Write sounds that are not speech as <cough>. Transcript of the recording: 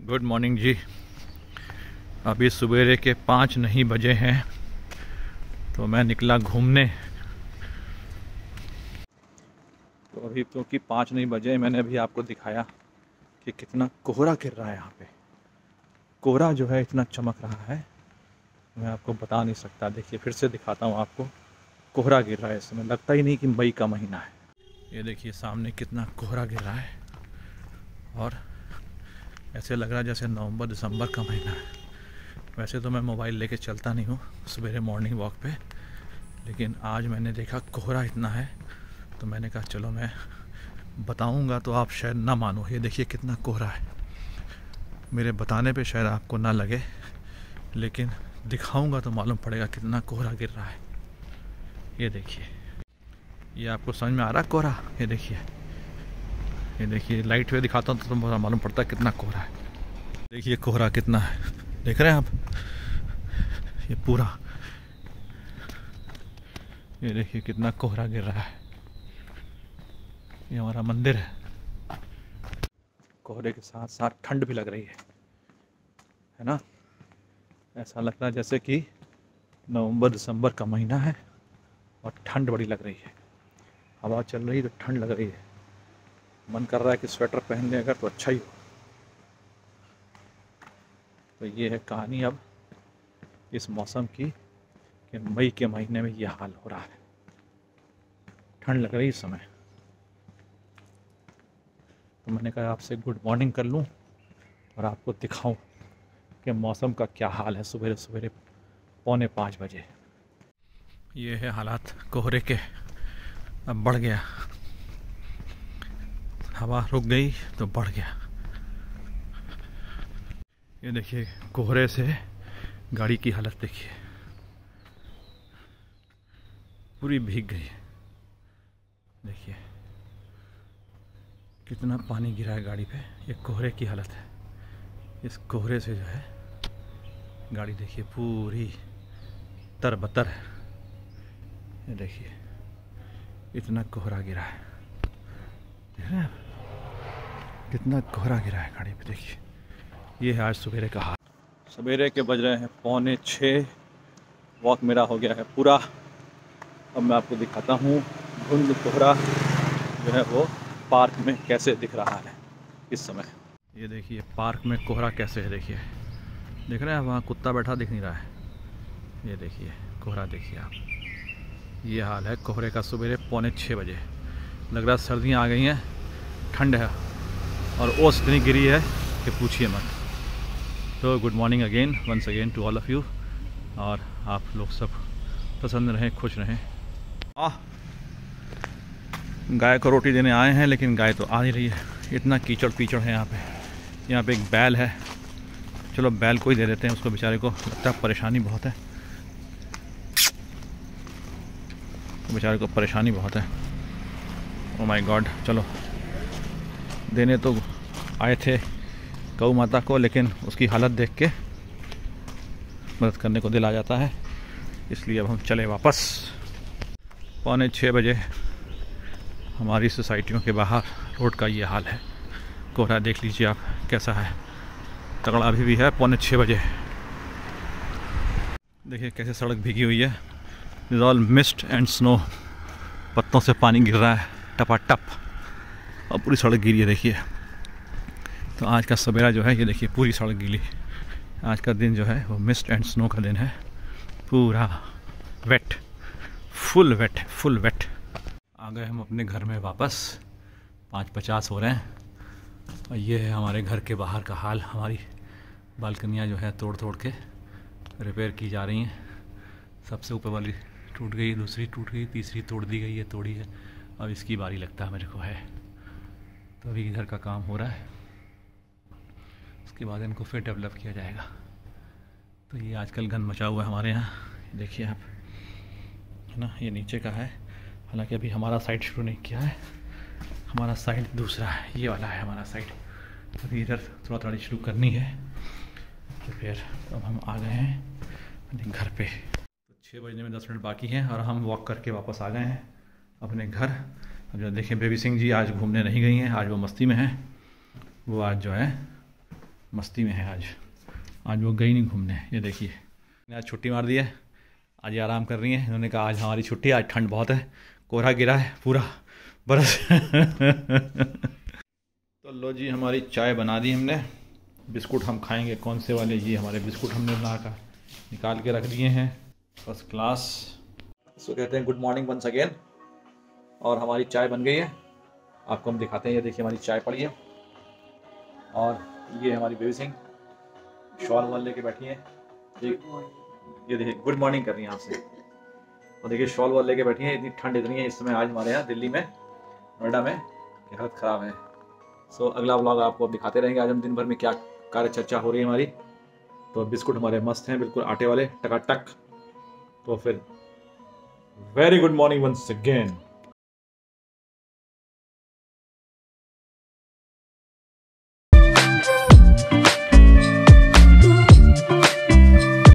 Good morning जी। अभी सवेरे के पाँच नहीं बजे हैं तो मैं निकला घूमने। तो अभी क्योंकि तो पाँच नहीं बजे, मैंने अभी आपको दिखाया कि कितना कोहरा गिर रहा है यहाँ पे। कोहरा जो है इतना चमक रहा है, मैं आपको बता नहीं सकता। देखिए, फिर से दिखाता हूँ आपको, कोहरा गिर रहा है इसमें लगता ही नहीं कि मई का महीना है। ये देखिए, सामने कितना कोहरा गिर रहा है। और ऐसे लग रहा है जैसे नवंबर, दिसंबर का महीना है। वैसे तो मैं मोबाइल लेके चलता नहीं हूँ, सवेरे मॉर्निंग वॉक पे। लेकिन आज मैंने देखा कोहरा इतना है तो मैंने कहा, चलो मैं बताऊँगा तो आप शायद ना मानो। ये देखिए कितना कोहरा है। मेरे बताने पे शायद आपको ना लगे, लेकिन दिखाऊँगा तो मालूम पड़ेगा कितना कोहरा गिर रहा है। ये देखिए। ये आपको समझ में आ रहा कोहरा? ये देखिए। ये देखिए लाइट वे दिखाता हूँ तो तुम्हें मालूम पड़ता है कितना कोहरा है। देखिए, कोहरा कितना है। देख रहे हैं आप? ये पूरा। ये देखिए, कितना कोहरा गिर रहा है। ये हमारा मंदिर है। कोहरे के साथ साथ ठंड भी लग रही है। है ना? ऐसा लग रहा है जैसे कि नवंबर, दिसंबर का महीना है और ठंड बड़ी लग रही है। हवा चल रही है तो ठंड लग रही है। मन कर रहा है कि स्वेटर पहन लें अगर तो अच्छा ही हो तो ये है कहानी अब इस मौसम की कि मई के महीने में ये हाल हो रहा है। ठंड लग रही इस समय। तो मैंने कहा आपसे गुड मॉर्निंग कर लूँ और आपको दिखाऊँ कि मौसम का क्या हाल है सवेरे सवेरे पौने पाँच बजे। ये है हालात कोहरे के। अब बढ़ गया। हवा रुक गई तो बढ़ गया। ये देखिए, कोहरे से गाड़ी की हालत देखिए। पूरी भीग गई। देखिए, कितना पानी गिरा है गाड़ी पे। ये कोहरे की हालत है। इस कोहरे से जो है, गाड़ी देखिए पूरी तरबतर है। ये देखिए, इतना कोहरा गिरा है देख रहे हैं आप कितना कोहरा गिरा है गाड़ी पे देखिए। ये है आज सवेरे का हाल। सवेरे के बज रहे हैं पौने छः वॉक मेरा हो गया है पूरा। अब मैं आपको दिखाता हूँ धुंध कोहरा जो है वो पार्क में कैसे दिख रहा है इस समय। ये देखिए पार्क में कोहरा कैसे है देखिए। देख रहे हैं वहाँ कुत्ता बैठा दिख नहीं रहा है। ये देखिए कोहरा देखिए आप। ये हाल है कोहरे का सवेरे पौने छः बजे। लग रहा है सर्दियाँ आ गई हैं ठंड है। और ओस इतनी गिरी है कि पूछिए मत। तो good morning again once again to all of you और आप लोग सब पसंद रहें, खुश रहें। आ, गाय को रोटी देने आए हैं, लेकिन गाय तो आ नहीं रही है। इतना कीचड़ पीचड़ है यहाँ पे। यहाँ पे एक बैल है। चलो बैल को ही दे देते हैं उसको बेचारे को। लगता परेशानी बहुत है। बेचारे को परेशानी बहुत है। ओ माय गॉड चलो। देने तो आए थे गौ माता को, लेकिन उसकी हालत देख के मदद करने को दिल आ जाता है। इसलिए अब हम चले वापस। पौने छः बजे हमारी सोसाइटियों के बाहर रोड का ये हाल है। कोहरा देख लीजिए आप, कैसा है। तगड़ा अभी भी है, पौने छः बजे। देखिए कैसे सड़क भीगी हुई है। Is all mist and snow पत्तों से पानी गिर रहा है टपा टप और पूरी सड़क गिरी है, देखिए। तो आज का सवेरा जो है, ये देखिए, पूरी सड़क गीली आज का दिन जो है, वो मिस्ट एंड स्नो का दिन है। पूरा wet full wet full wet आ गए हम अपने घर में वापस। पाँच पचास हो रहे हैं। और ये है हमारे घर के बाहर का हाल। हमारी बालकनियाँ जो है तोड़ तोड़ के रिपेयर की जा रही हैं। सबसे ऊपर वाली टूट गई, दूसरी टूट गई, तीसरी तोड़ दी गई है तोड़ी है। अब इसकी बारी लगता है मेरे को है। तो अभी इधर का काम हो रहा है। उसके बाद इनको फिर डेवलप किया जाएगा। तो ये आजकल गंद मचा हुआ है हमारे यहाँ। देखिए आप, है ना, ये नीचे का है। हालाँकि अभी हमारा साइड शुरू नहीं किया है। हमारा साइड दूसरा है, ये वाला है हमारा साइड अभी इधर थोड़ा थोड़ी शुरू करनी है। तो फिर अब हम आ गए हैं अपने घर पे। तो छः बजने में दस मिनट बाकी हैं और हम वॉक करके वापस आ गए हैं अपने घर। जो देखें, बेबी सिंह जी आज घूमने नहीं गई हैं, आज वो मस्ती में हैं। वो आज जो है, मस्ती में है आज। आज वो गई नहीं घूमने, ये देखिए। आज छुट्टी मार दी है, आज ये आराम कर रही हैं। इन्होंने कहा, आज हमारी छुट्टी, आज ठंड बहुत है, कोहरा गिरा है, पूरा, बरस <laughs> तो लो जी, हमारी चाय बना दी हमने। बिस्कुट हम खाएँगे, कौन से वाले? ये हमारे बिस्कुट हमने बना कर निकाल के रख दिए हैं, फ़र्स्ट क्लास। सो कहते हैं, गुड मॉर्निंग वंस अगेन। और हमारी चाय बन गई है। आपको हम दिखाते हैं। ये देखिए, हमारी चाय पड़ी है। और ये हमारी बेबी सिंह, शॉल वॉल लेके बैठी है। ये देखिए गुड मॉर्निंग कर रही हैं आपसे। और देखिए, शॉल वॉल लेके बैठी है। इतनी ठंड इतनी है इस समय आज हमारे यहाँ, दिल्ली में, नोएडा में हालत ख़राब है। सो अगला व्लॉग आपको अब दिखाते रहेंगे। आज हम दिन भर में क्या कार्य चर्चा हो रही है हमारी। तो बिस्कुट हमारे मस्त हैं, बिल्कुल आटे वाले, टकाटक। तो फिर very good morning once again